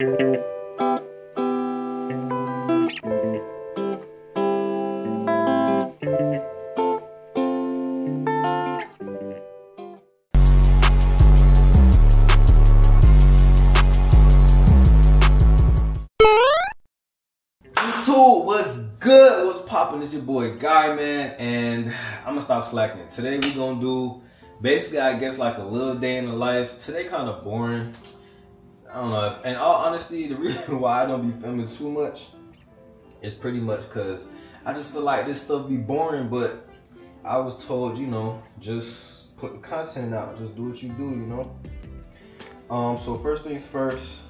What's good? What's poppin'? It's your boy Guy, man, and I'm gonna stop slacking. Today we gonna do basically, I guess, like a little day in the life. Today kind of boring. I don't know. In all honesty, the reason why I don't be filming too much is pretty much because I just feel like this stuff be boring. But I was told, you know, just put the content out, just do what you do, you know. Um. So first things first,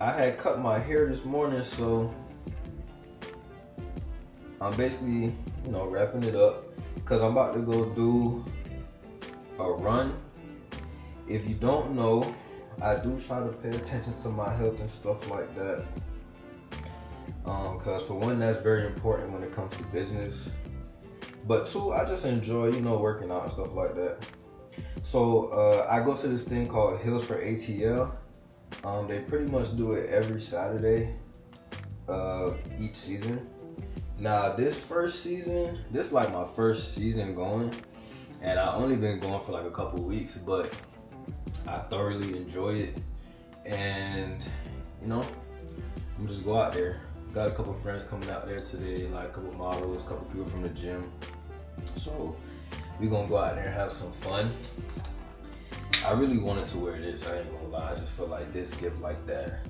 I had cut my hair this morning, so I'm basically, you know, wrapping it up because I'm about to go do a run. If you don't know, I do try to pay attention to my health and stuff like that. Um, cause for one, that's very important when it comes to business. But two, I just enjoy, you know, working out and stuff like that. So uh, I go to this thing called Hills for ATL. Um, they pretty much do it every Saturday, uh, each season. Now this first season, this is like my first season going, and I only been going for like a couple weeks, but I thoroughly enjoy it, and you know, I'm just go out there. Got a couple friends coming out there today, like a couple models, a couple people from the gym. So we gonna go out there and have some fun. I really wanted to wear this. I ain't gonna lie. I just feel like this give like that.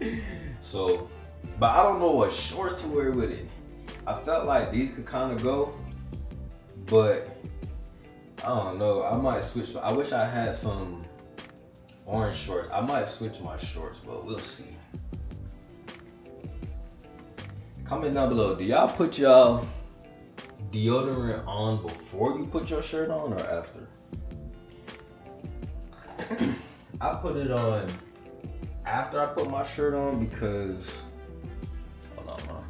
so but I don't know what shorts to wear with it. I felt like these could kind of go, but I don't know. I might switch. I wish I had some orange shorts. I might switch my shorts, but we'll see. Comment down below. Do y'all put y'all deodorant on before you put your shirt on or after? I put it on after I put my shirt on because hold on my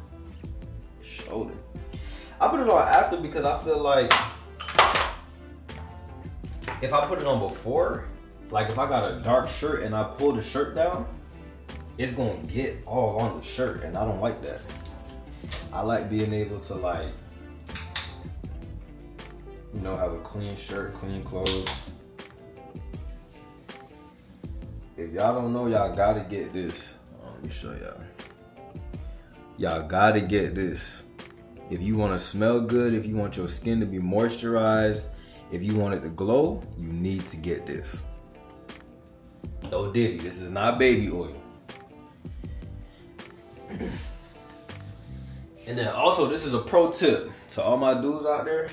shoulder. I put it on after because I feel like if I put it on before, like if I got a dark shirt and I pull the shirt down, it's gonna get all on the shirt and I don't like that. I like being able to like, you know, have a clean shirt, clean clothes. If y'all don't know, y'all gotta get this. Oh, let me show y'all. Y'all gotta get this. If you want to smell good, if you want your skin to be moisturized, if you want it to glow, you need to get this. No diddy, this is not baby oil. and then also, this is a pro tip to all my dudes out there.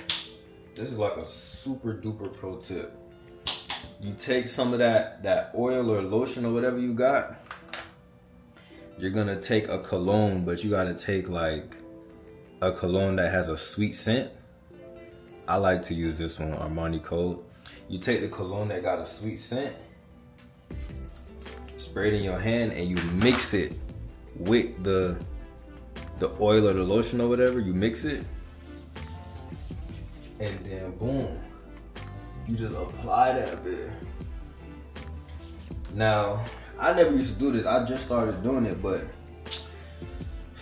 This is like a super duper pro tip. You take some of that, that oil or lotion or whatever you got. You're gonna take a cologne, but you gotta take like a cologne that has a sweet scent. I like to use this one, Armani Code. You take the cologne that got a sweet scent, spray it in your hand, and you mix it with the the oil or the lotion or whatever. You mix it, and then boom, you just apply that bit. Now, I never used to do this. I just started doing it, but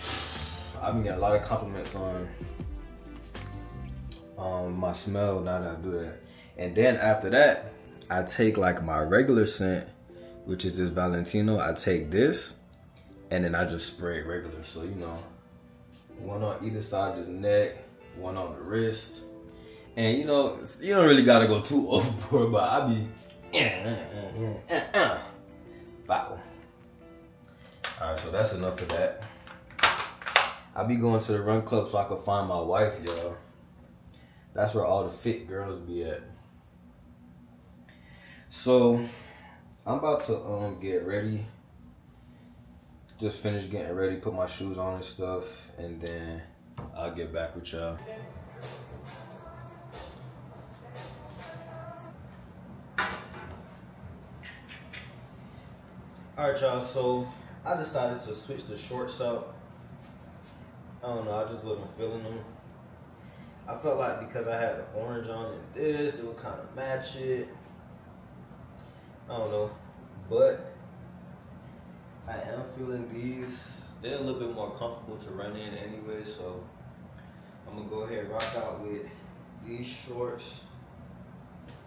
I've been getting a lot of compliments on um, my smell now that I do that. And then after that, I take like my regular scent, which is this Valentino. I take this and then I just spray it regular. So, you know, one on either side of the neck, one on the wrist. And you know, you don't really gotta go too overboard, but I be, Wow. All right, so that's enough of that. I be going to the run club so I can find my wife, y'all. That's where all the fit girls be at. So, I'm about to um get ready. Just finish getting ready, put my shoes on and stuff, and then I'll get back with y'all. Alright y'all, so I decided to switch the shorts up I don't know. I just wasn't feeling them. I felt like because I had the orange on and this, it would kind of match it. I don't know. but I am feeling these. They're a little bit more comfortable to run in anyway, so I'm gonna go ahead and rock out with these shorts.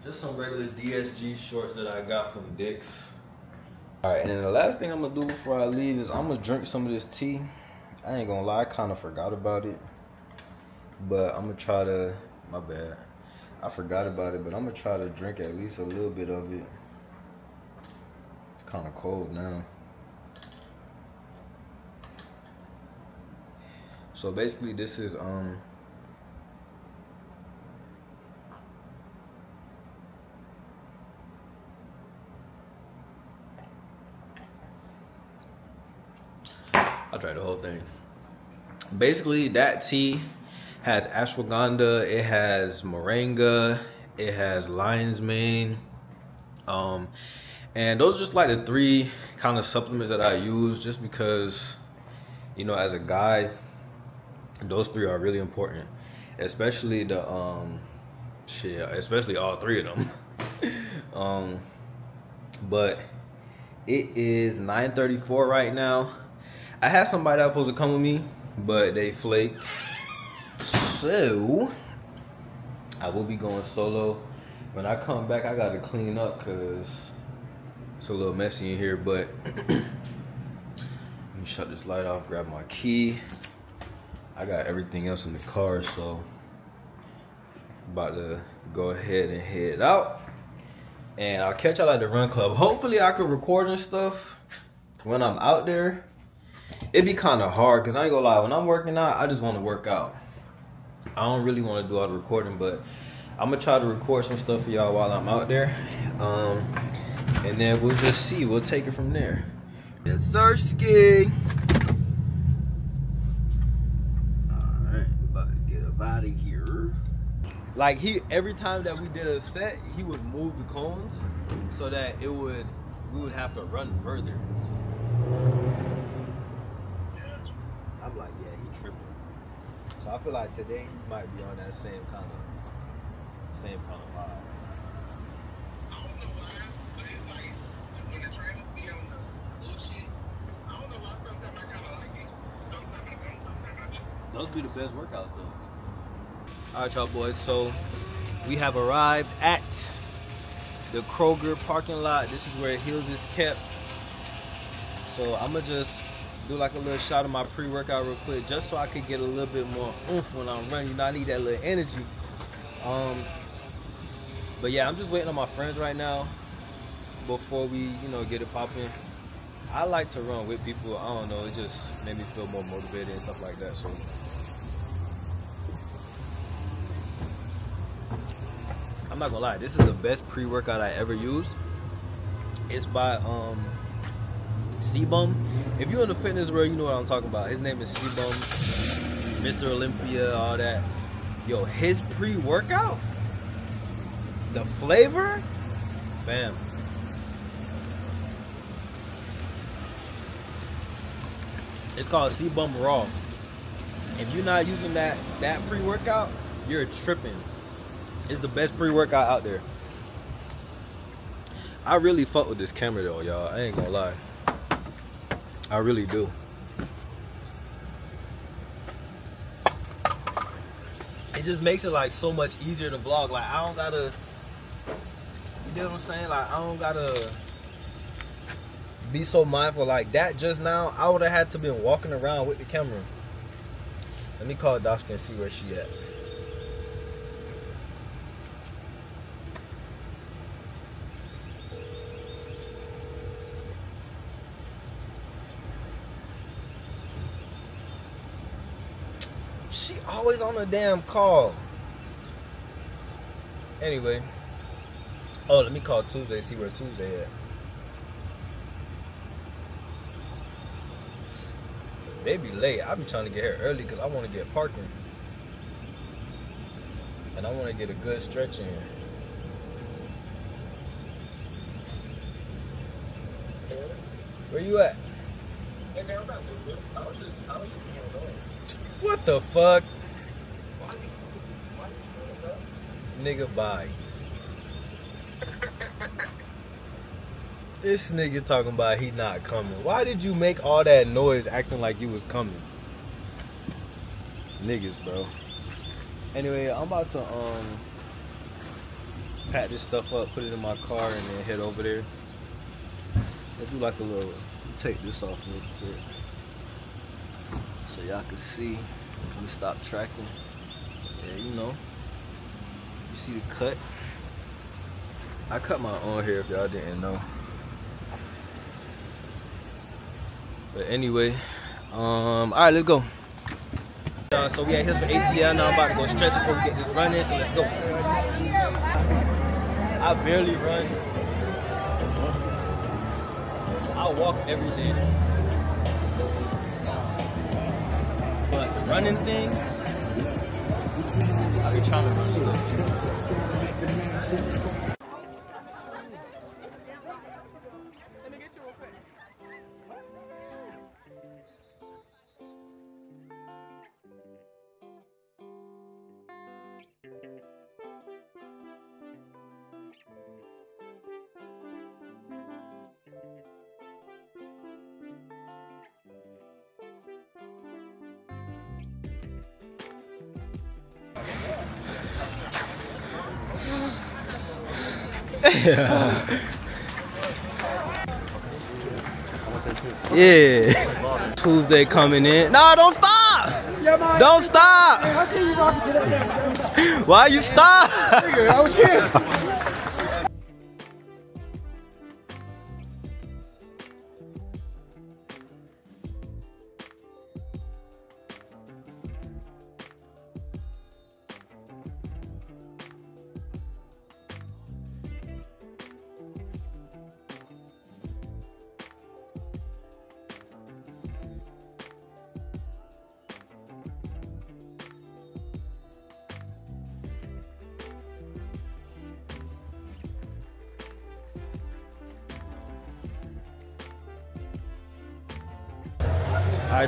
Just some regular DSG shorts that I got from Dick's. All right, and the last thing I'm gonna do before I leave is I'm gonna drink some of this tea. I ain't gonna lie, I kind of forgot about it, but I'm gonna try to. My bad. I forgot about it, but I'm gonna try to drink at least a little bit of it. It's kind of cold now. So basically, this is um. I'll try the whole thing. Basically, that tea has ashwagandha, it has moringa, it has lion's mane. Um, and those are just like the three kind of supplements that I use just because, you know, as a guy, those three are really important. Especially the um shit, especially all three of them. um but it is 9:34 right now. I had somebody that was supposed to come with me, but they flaked. So I will be going solo. When I come back, I gotta clean up because it's a little messy in here. But let me shut this light off, grab my key. I got everything else in the car, so about to go ahead and head out. And I'll catch y'all at the run club. Hopefully I can record and stuff when I'm out there. It'd be kind of hard because I ain't gonna lie, when I'm working out, I just want to work out. I don't really want to do all the recording, but I'm gonna try to record some stuff for y'all while I'm out there. Um, and then we'll just see. We'll take it from there. Sir, ski. Alright, about to get up out of here. Like he every time that we did a set, he would move the cones so that it would we would have to run further. I'm like, yeah, he tripping. So I feel like today he might be on that same kind of same kind of vibe. Those be the best workouts though. All right, y'all boys. So we have arrived at the Kroger parking lot. This is where Heels is kept. So I'm gonna just do like a little shot of my pre-workout real quick, just so I could get a little bit more oomph when I'm running. You know, I need that little energy. Um, but yeah, I'm just waiting on my friends right now before we, you know, get it popping. I like to run with people. I don't know, it just made me feel more motivated and stuff like that. So. I'm not gonna lie, this is the best pre-workout I ever used. It's by um CBum. If you're in the fitness world, you know what I'm talking about. His name is CBum, Mr. Olympia, all that. Yo, his pre-workout, the flavor, bam. It's called CBum Raw. If you're not using that that pre-workout, you're tripping. It's the best pre-workout out there. I really fuck with this camera though, y'all. I ain't gonna lie. I really do. It just makes it like so much easier to vlog. Like I don't gotta you know what I'm saying? Like I don't gotta be so mindful like that just now. I would have had to been walking around with the camera. Let me call Dashka and see where she at. She always on a damn call. Anyway. Oh, let me call Tuesday, see where Tuesday at. They be late. I be trying to get here early because I want to get parking. And I want to get a good stretch in. Where you at? What the fuck? Nigga, bye. This nigga talking about he not coming. Why did you make all that noise acting like you was coming? Niggas, bro. Anyway, I'm about to um pack this stuff up, put it in my car, and then head over there. Let's do like a little take this off real quick. So y'all can see. Let me stop tracking. Yeah, you know. You see the cut? I cut my own hair if y'all didn't know. But anyway, um, all right, let's go. Uh, so we at for ATL now. I'm about to go stretch before we get this running. so let's go. I barely run. I walk every day. But the running thing, I've been trying to run bit. yeah. Tuesday coming in. No, don't stop. Don't stop. Why you stop? I was here.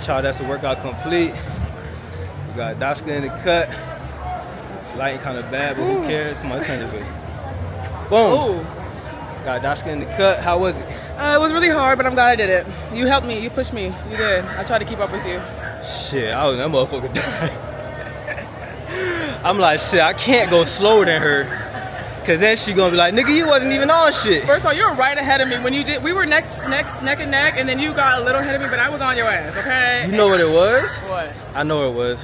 Right, y'all, that's the workout complete. We got Dashka in the cut. Lighting kind of bad, but who cares? Come on, turn this way. Boom. Ooh. Got Dashka in the cut. How was it? Uh, it was really hard, but I'm glad I did it. You helped me. You pushed me. You did. I tried to keep up with you. Shit, I was that motherfucker dying. I'm like, shit, I can't go slower than her. Cause then she gonna be like, nigga, you wasn't even on shit. First of all, you were right ahead of me when you did. We were next, neck, neck and neck, and then you got a little ahead of me, but I was on your ass. Okay. You know what it was? What? I know what it was.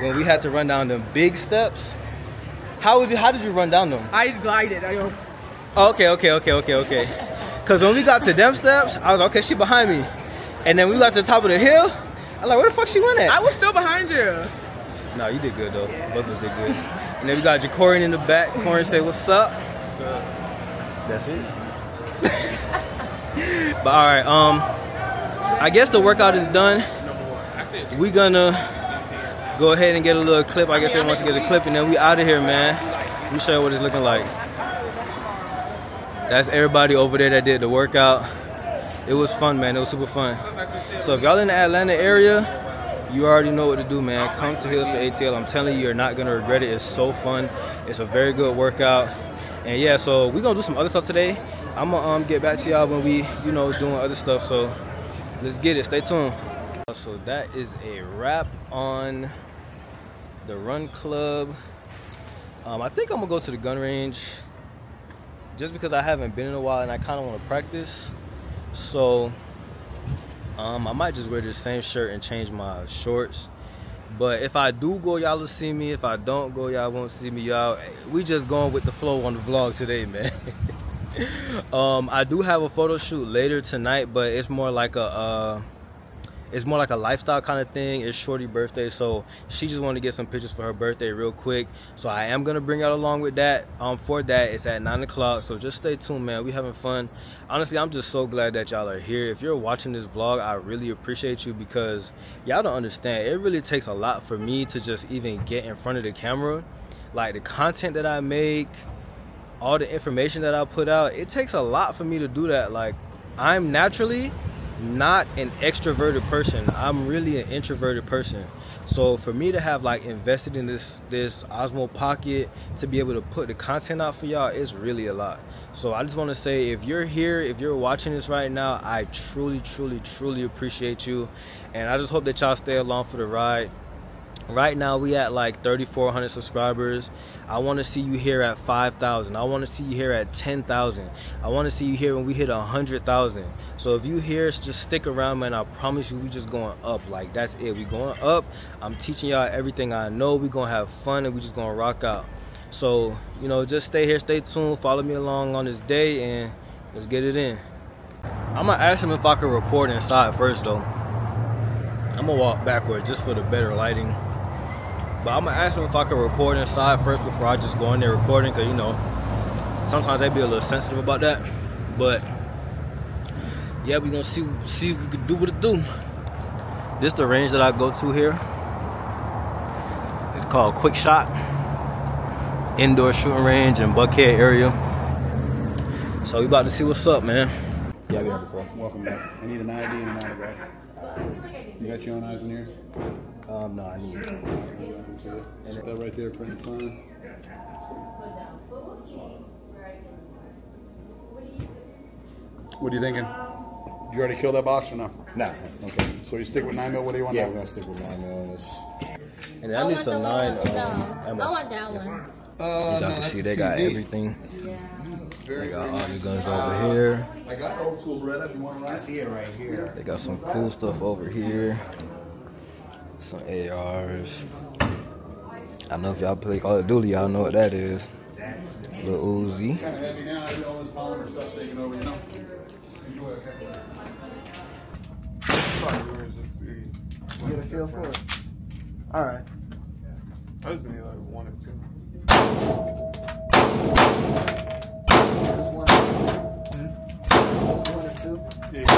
When we had to run down them big steps. How was it? How did you run down them? I glided. I go. Oh, okay, okay, okay, okay, okay. Cause when we got to them steps, I was like, okay, she behind me. And then we got to the top of the hill. I'm like, where the fuck she went at? I was still behind you. No, you did good though. Both of us did good. And then we got Jacorian in the back. Corin say, what's up? What's up? That's it. but all right, um, I guess the workout is done. We gonna go ahead and get a little clip. I guess everyone wants to get a clip, and then we out of here, man. Let me show you what it's looking like. That's everybody over there that did the workout. It was fun, man. It was super fun. So if y'all in the Atlanta area, you already know what to do, man. Come to Hills for ATL. I'm telling you, you're not gonna regret it. It's so fun. It's a very good workout. And yeah, so we're gonna do some other stuff today. I'm gonna um, get back to y'all when we, you know, doing other stuff. So let's get it. Stay tuned. So that is a wrap on the Run Club. Um, I think I'm gonna go to the gun range just because I haven't been in a while and I kind of want to practice. So um, I might just wear the same shirt and change my shorts. But if I do go, y'all will see me. If I don't go, y'all won't see me. Y'all, we just going with the flow on the vlog today, man. um, I do have a photo shoot later tonight, but it's more like a, uh, it's more like a lifestyle kind of thing. It's Shorty birthday, so she just wanted to get some pictures for her birthday real quick. So I am gonna bring y'all along with that. Um, for that, it's at nine o'clock. So just stay tuned, man. We having fun. Honestly, I'm just so glad that y'all are here. If you're watching this vlog, I really appreciate you because y'all don't understand. It really takes a lot for me to just even get in front of the camera. Like the content that I make, all the information that I put out, it takes a lot for me to do that. Like I'm naturally not an extroverted person. I'm really an introverted person. So for me to have like invested in this this Osmo Pocket to be able to put the content out for y'all is really a lot. So I just want to say if you're here, if you're watching this right now, I truly, truly, truly appreciate you. And I just hope that y'all stay along for the ride right now we at like 3400 subscribers. I want to see you here at 5000 i want to see you here at 10000 i want to see you here when we hit 100000 so if you here just stick around man. I promise you we just going up. Like that's it. We going up. I'm teaching y'all everything i know. We gonna have fun and we just gonna rock out. So you know just stay here stay tuned follow me along on this day and let's get it in. I'm gonna ask him if i can record inside first though i'm gonna walk backward just for the better lighting but I'm gonna ask them if I can record inside first before I just go in there recording, cause you know, sometimes they be a little sensitive about that. But yeah, we gonna see see if we can do what it do. This the range that I go to here. It's called Quick Shot Indoor Shooting Range in Buckhead area. So we about to see what's up, man. Yeah, I've been here before. Welcome back. I need an ID and an autograph. You got your own eyes and ears? Um, no, I need. And that right there, print and sign. What are you thinking? Did you already kill that box or no? Nah. Okay. So you stick with 9 mil. What do you want? Yeah, now? we're gonna stick with nine mil. Let's And I need some nine. Um, I want that one. Uh, As y'all no, can see, a they got everything. Very They got all nice. the guns over here. I got old school Beretta if you want to see it right here. They got some cool stuff over here. Some ARs. I know if y'all play Call of Duty, y'all know what that is. Little Uzi. Kind of heavy now. I all this polymer stuff's taking over, you know? You get a feel for it. All right. I just need like one or two. Just one. Just one or two. Yeah.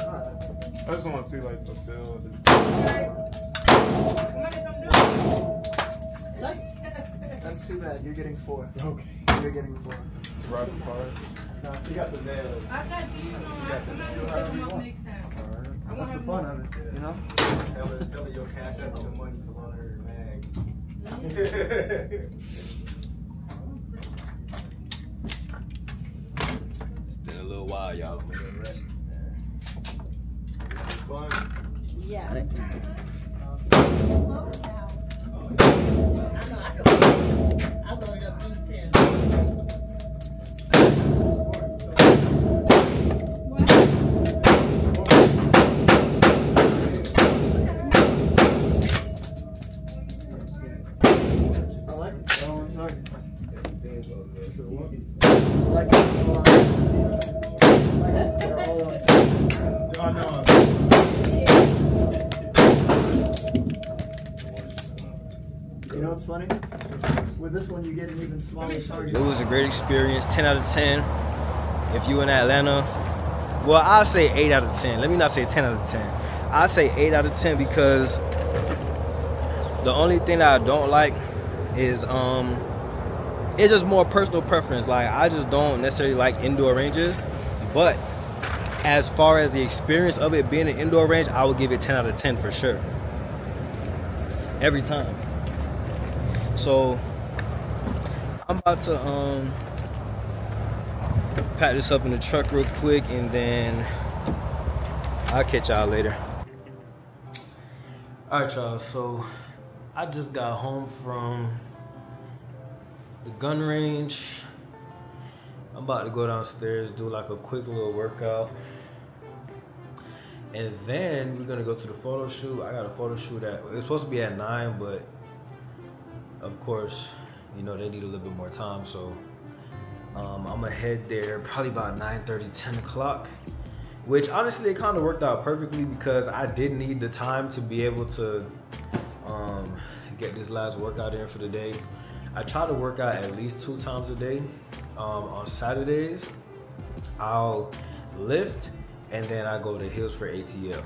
All right. I just want to see like the build. That's too bad. You're getting four. Okay. You're getting four. Rapid fire. No, you got the nails. However you want. That's the fun of it, you know? Tell her, tell her your cash out the money for on her mag. it's been a little while, y'all. I'm gonna rest. Fun. Yeah. You get an even smaller target. It was a great experience. 10 out of 10. If you in Atlanta, well, I'll say 8 out of 10. Let me not say 10 out of 10. I'll say 8 out of 10 because the only thing that I don't like is um it's just more personal preference. Like I just don't necessarily like indoor ranges, but as far as the experience of it being an indoor range, I would give it 10 out of 10 for sure. Every time. So I'm about to um pack this up in the truck real quick and then I'll catch y'all later. Alright y'all, so I just got home from the gun range. I'm about to go downstairs, do like a quick little workout. And then we're gonna go to the photo shoot. I got a photo shoot at it's supposed to be at nine, but of course, you know, they need a little bit more time. So um, I'm gonna head there probably about 9 30, 10 o'clock. Which honestly, it kind of worked out perfectly because I did need the time to be able to um, get this last workout in for the day. I try to work out at least two times a day. Um, on Saturdays, I'll lift and then I go to Hills for ATL.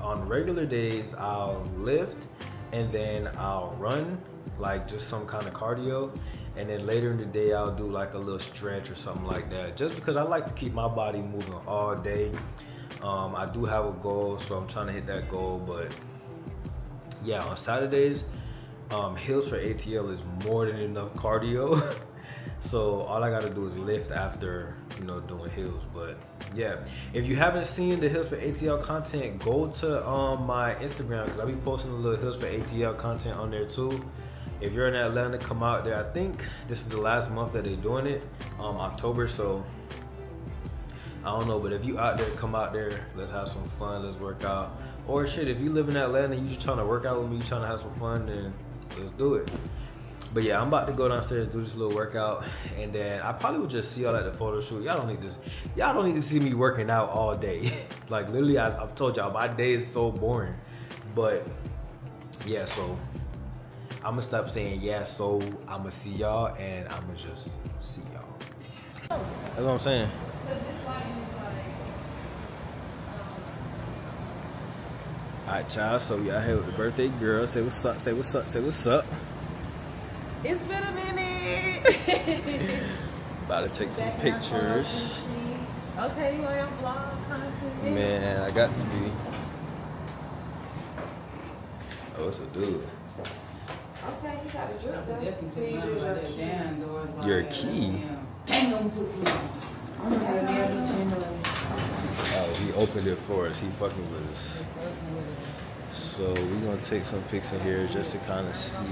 On regular days, I'll lift and then I'll run, like just some kind of cardio. And then later in the day, I'll do like a little stretch or something like that. Just because I like to keep my body moving all day. Um, I do have a goal, so I'm trying to hit that goal, but yeah, on Saturdays, um, hills for ATL is more than enough cardio. so all I gotta do is lift after you know doing hills. But yeah, if you haven't seen the hills for ATL content, go to um my Instagram because I'll be posting a little hills for ATL content on there too. If you're in Atlanta, come out there. I think this is the last month that they're doing it, um, October. So I don't know, but if you out there, come out there. Let's have some fun. Let's work out. Or shit, if you live in Atlanta, you just trying to work out with me, you trying to have some fun, then let's do it. But yeah, I'm about to go downstairs do this little workout, and then I probably will just see y'all at the photo shoot. Y'all don't need this. Y'all don't need to see me working out all day. like literally, I, I've told y'all my day is so boring. But yeah, so I'm gonna stop saying yeah. So I'm gonna see y'all, and I'm gonna just see y'all. That's what I'm saying. Alright, child. So out here with the birthday girl. Say what's up. Say what's up. Say what's up. It's been a minute. About to take some pictures. Okay, you on your vlog content? Man, I got to be. Oh, it's a dude. Okay, you got a drip though. Your key. Oh, he opened it for us. He fucking with us. So we're gonna take some pics in here just to kind of see.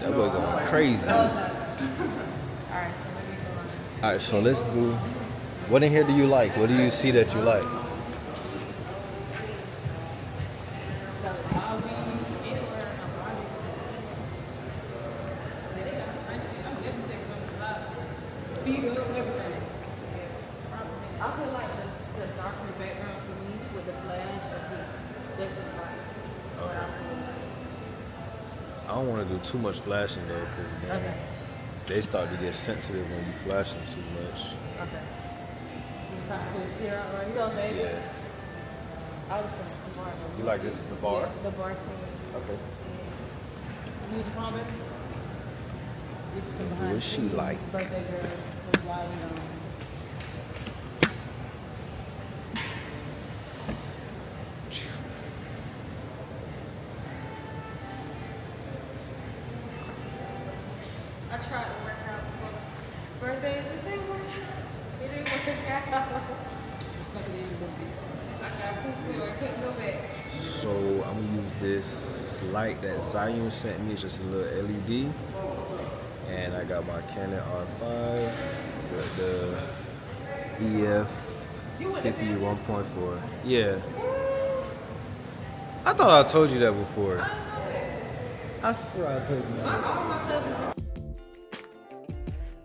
That boy going crazy. All right, so let's do. What in here do you like? What do you see that you like? I feel like the, the darker background for me with the flash, I think that's just like what I feel. I don't want to do too much flashing there because Okay. they start to get sensitive when you flashing too much. Okay. You kind of put out right here, baby. Yeah. I was thinking the bar. You like this the bar? Yeah, the bar scene. Okay. Use your phone, baby. Get some behind is she like? Birthday girl. was while, you Zion sent me. Just a little LED, and I got my Canon R5 with the EF 51.4. Yeah. I thought I told you that before. I swear I told you that.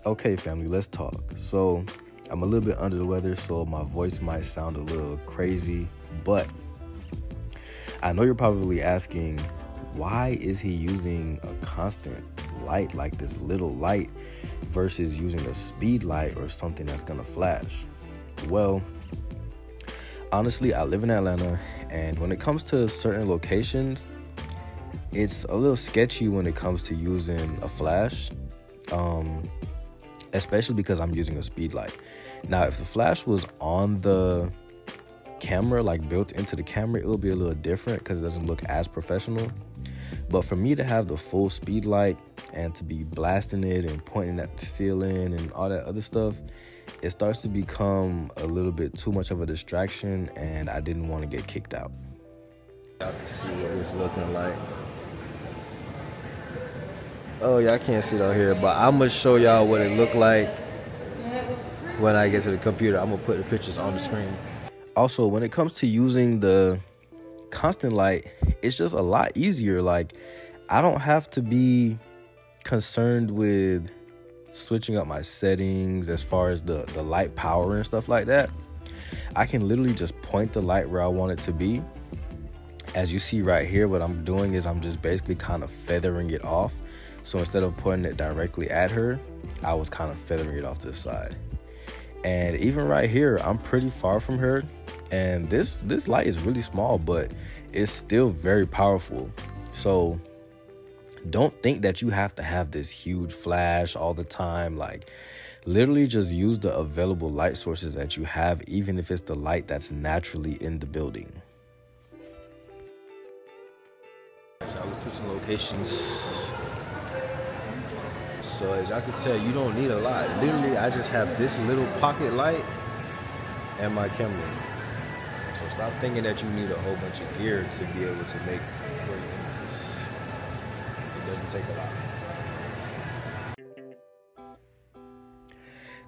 Okay, family, let's talk. So, I'm a little bit under the weather, so my voice might sound a little crazy, but I know you're probably asking, why is he using a constant light like this little light versus using a speed light or something that's gonna flash? Well, honestly, I live in Atlanta, and when it comes to certain locations, it's a little sketchy when it comes to using a flash. Um, especially because I'm using a speed light. Now, if the flash was on the camera, like built into the camera, it would be a little different because it doesn't look as professional. But for me to have the full speed light and to be blasting it and pointing at the ceiling and all that other stuff, it starts to become a little bit too much of a distraction, and I didn't want to get kicked out. Y'all can see what it's looking like. Oh, y'all can't see it out here, but I'm gonna show y'all what it looked like when I get to the computer. I'm gonna put the pictures on the screen. Also, when it comes to using the constant light, it's just a lot easier. Like, I don't have to be concerned with switching up my settings as far as the, the light power and stuff like that. I can literally just point the light where I want it to be. As you see right here, what I'm doing is I'm just basically kind of feathering it off. So instead of putting it directly at her, I was kind of feathering it off to the side. And even right here, I'm pretty far from her. And this this light is really small, but it's still very powerful. So don't think that you have to have this huge flash all the time. Like, literally just use the available light sources that you have, even if it's the light that's naturally in the building. I was switching locations. So as y'all can tell, you don't need a lot. Literally, I just have this little pocket light and my camera. Stop thinking that you need a whole bunch of gear to be able to make great images. It doesn't take a lot.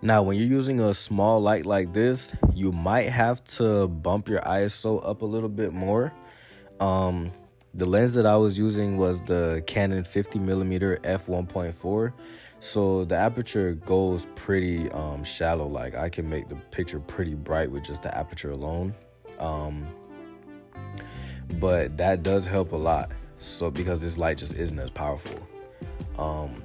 Now, when you're using a small light like this, you might have to bump your ISO up a little bit more. Um, the lens that I was using was the Canon 50 millimeter f 1.4, so the aperture goes pretty um, shallow. Like I can make the picture pretty bright with just the aperture alone. Um, but that does help a lot. So because this light just isn't as powerful. Um,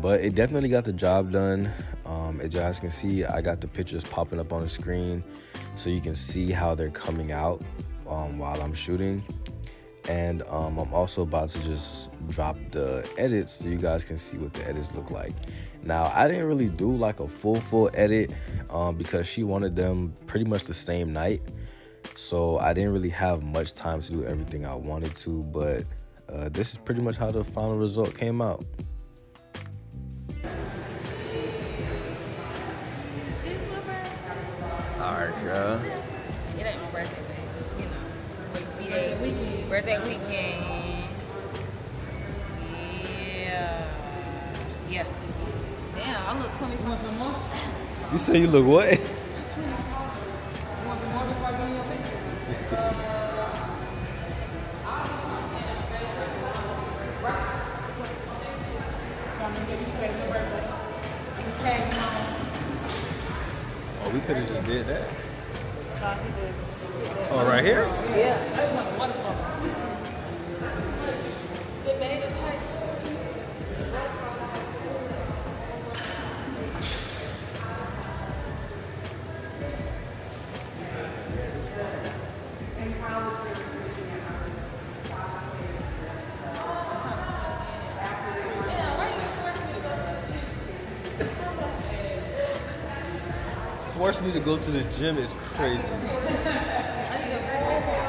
but it definitely got the job done. Um, as you guys can see, I got the pictures popping up on the screen so you can see how they're coming out um, while I'm shooting. And um, I'm also about to just drop the edits so you guys can see what the edits look like. Now, I didn't really do like a full, full edit um, because she wanted them pretty much the same night. So I didn't really have much time to do everything I wanted to, but uh, this is pretty much how the final result came out. Alright, girl. It ain't my birthday, but you know, week- birthday weekend. Birthday weekend. Yeah. Yeah. Damn, I look 24 months a month. You say you look what? could have just did that. Oh, right here? Yeah, go to the gym is crazy.